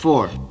four.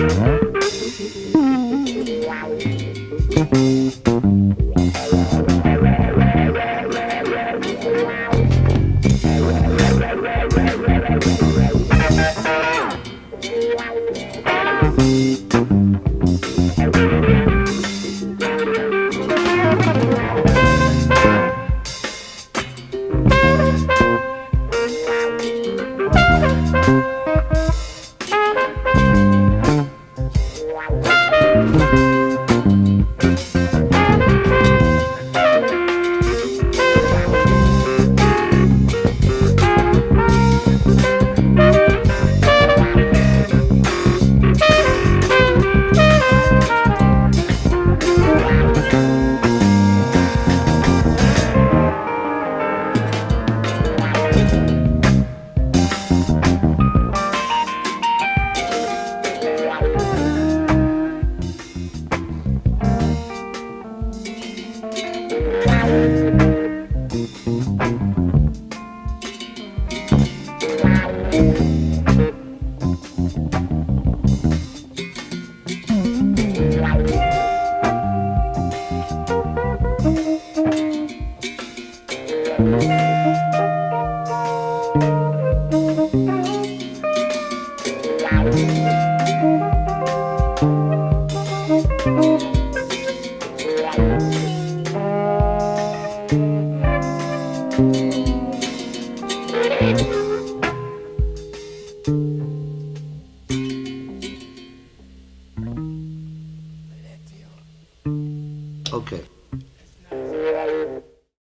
Thank you.